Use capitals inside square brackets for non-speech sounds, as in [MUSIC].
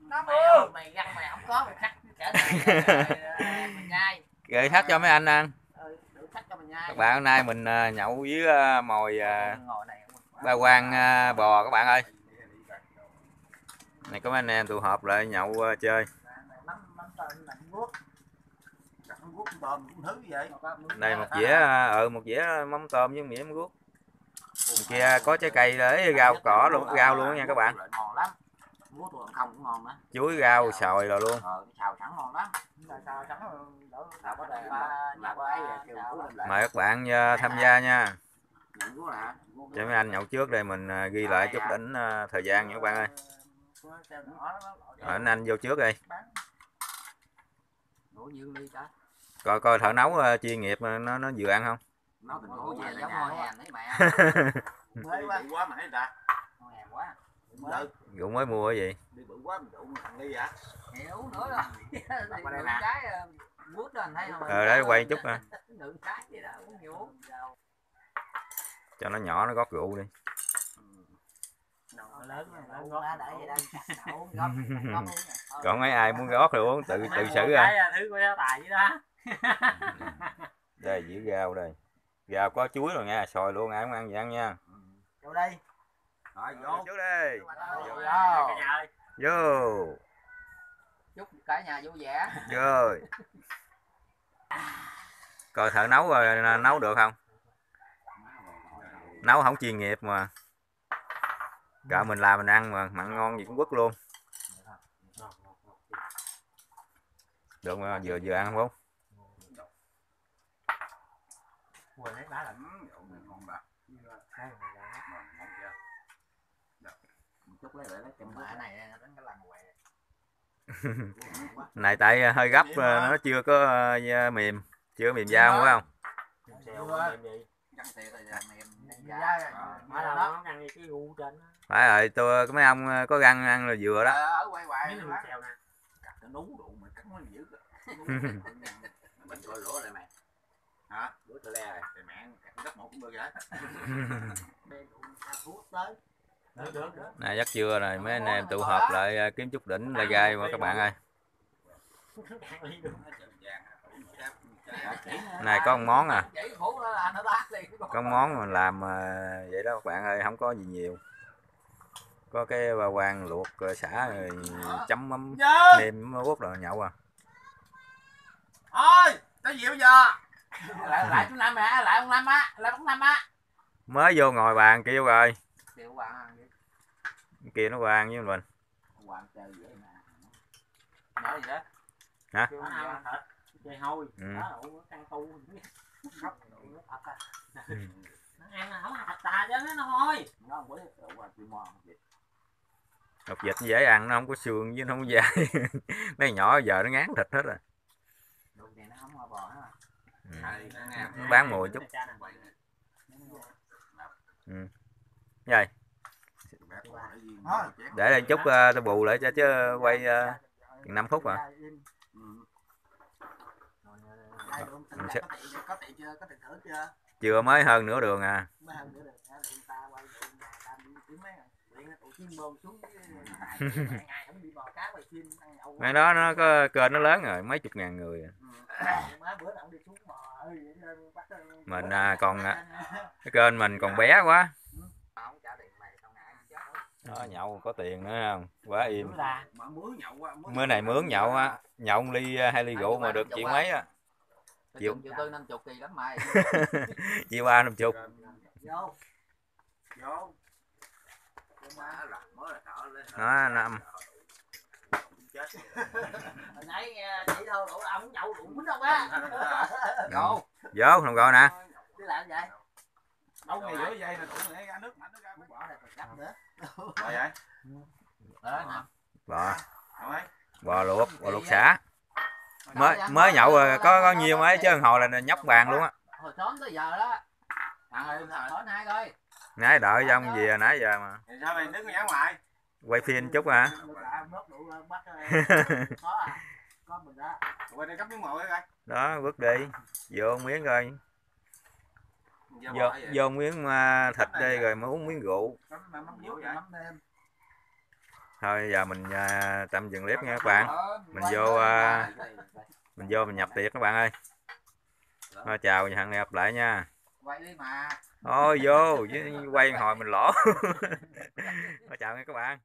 nó mày mày găng mày không có mày cắt trở lại mình nhai. gửi thắt cho mấy anh ăn. Ừ, tự cắt cho mình nhai. Các bạn hôm nay mình à, nhậu với à, mồi ngồi này ba quan bò các bạn ơi. Này có mấy anh em tụ họp lại nhậu chơi. Mắm mắm tôm lạnh guốc. Guốc tôm cũng thứ vậy? Đây một dĩa ừ một dĩa mắm tôm với miếng guốc. Bên kia có trái cây để rau cỏ luôn rau luôn nha các bạn lắm guốc tuần không cũng ngon đó chuối rau sòi rồi luôn. ờ xào sẵn ngon xào xào lên lại mời các bạn à, tham gia nha. Cho mấy anh nhậu trước đây mình à, ghi lại chút đỉnh à, thời gian nha các bạn ơi. Rồi anh anh vô trước đi. Coi coi thợ nấu chuyên nghiệp nó nó vừa ăn không? Nó tình huống gì giống ngồi hàng đấy mẹ mới quá. Quá mà thấy ta ngồi hàng quá mới rượu mới mua cái gì? Đi bự quá mình đụng thằng ly hả hiểu nữa rồi nướng cái vuốt lên thấy không? Ờ đấy quay chút nè. [LAUGHS] Nướng cái gì đó uống nhiều uống cho nó nhỏ nó gót rượu đi. Vậy đây [LAUGHS] còn mấy ai muốn gót thì uống tự tự xử ra cái thứ của tài vậy đó. [LAUGHS] Đây dĩa rau đây. Rau có chuối rồi nha sòi luôn ai muốn ăn gì ăn nha. Vô đây rồi vô. vô trước đi. Vô cả nhà ơi vô. Chúc cả nhà vui vẻ. Rồi. Coi thợ nấu rồi nấu được không? Nấu không chuyên nghiệp mà. Cỡ mình làm mình ăn mà mặn ngon gì cũng quất luôn. Được mà vừa vừa ăn không quên lấy bá lạnh chúc lấy lại lấy chùm mẹ này đánh cái lần quẹ [LAUGHS] này tại hơi gấp nó chưa có mềm chưa mềm dao phải không? Cái phải rồi tôi có mấy ông có răng ăn là vừa đó. Ở quay quay miếng xèo nè. Nó nú đủ mà cắn nó dữ. Mình gọi lỗ lại mày hả? Lỗ tơ le rồi mẹ gấp một cũng được vậy [LAUGHS] tới được được được này giấc trưa rồi mấy anh em tụ họp lại ờ, kiếm chút đỉnh lại gai mà các bạn ơi. Này có một món à. Có món mà làm ờ, vậy đó các bạn ơi không có gì nhiều. Có cái ba quan luộc ờ, xả rồi chấm mắm nhớ nêm mắm út rồi nhậu à. Thôi tới gì bây giờ? Lại lại chú năm mẹ lại ông năm á lại ông năm á. Mới vô ngồi bàn kêu rồi ăn đi kia nó qua ăn với mình hoàng chơi vậy nè. Nói gì đó. Hả? Kêu nó ăn ăn thịt chơi hôi. Ừ. đó uống căng tu khóc nó thật à nó ăn là không ăn thịt tà chứ nó thôi nó không có rượu hoàng chịu mòn vậy. Vịt dễ ăn nó không có xương với nó không có da [LAUGHS] mấy nhỏ giờ nó ngán thịt hết rồi. Đồ này nó không bò hết ừ. Thầy, nó bán mùi chút. Vậy nhầy. Để đây chút uh, tôi bù lại cho chứ quay ờ, uh, 5 phút mà Mình sẽ- chưa mới hơn nửa đường à. [LAUGHS] Mấy ngày đó nó có kênh nó lớn rồi mấy chục ngàn người à. Mình, à, còn, à, cái kênh mình còn bé quá đó, nhậu có tiền nữa không? Quá im. là mà mướn nhậu quá mướn mưa này mướn nhậu á. Nhậu ly hai ly rượu mà được triệu mấy á. Chịu. chịu tư năm chục kỳ lắm mày. [LAUGHS] Chia ba năm chục. Vô. Vô. Má là mới là thở lên nó năm. Chết hồi nãy nghe chị thôi đủ ông nhậu đủ quýnh đâu á. [LAUGHS] Vô vô không gọi nè. Đi làm vậy. Đâu ngày rửa dây là cũng để ra nước mạnh bò ấy bò luộc bò luộc xả. mới mới nhậu rồi có có nhiêu mấy chứ hồi là nhóc bàn luôn á. Hồi sớm tới giờ đó. Thằng ơi thằng tối nay coi nãy đợi cho ông gì à, nãy giờ mà. Thì sao mày đứng ở ngoài? Quay phim chút à bắt [LAUGHS] có à đó. Quay đây cấp miếng mồi coi. Đó bước đi. Vô miếng coi vô, bỏ vậy. vô miếng à, thịt đi rồi mới uống miếng rượu. Thôi giờ mình à, tạm dừng clip nha các bạn. Mình vô, à, mình vô mình nhập tiệc các bạn ơi. Thôi chào hẹn gặp lại nha. Mà. Thôi vô chứ quay hồi mình lỗ. [LAUGHS] Thôi chào nha các bạn